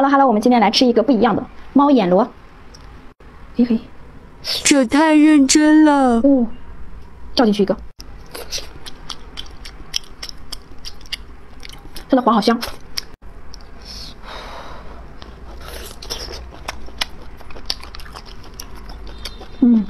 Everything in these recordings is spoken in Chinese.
Hello Hello，我们今天来吃一个不一样的猫眼螺。嘿嘿，这太认真了。哦，照进去一个，它的黄好香。嗯。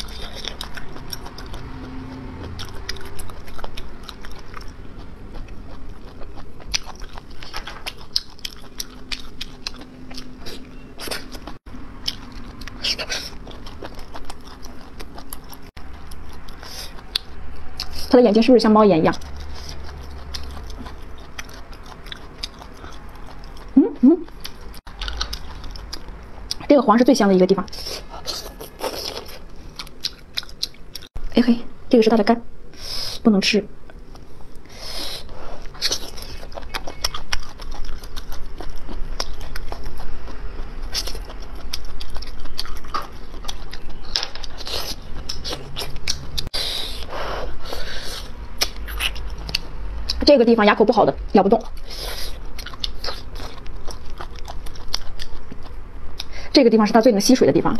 它的眼睛是不是像猫眼一样？嗯嗯，这个黄是最香的一个地方。哎嘿，这个是它的肝，不能吃。这个地方牙口不好的咬不动，这个地方是它最能吸水的地方。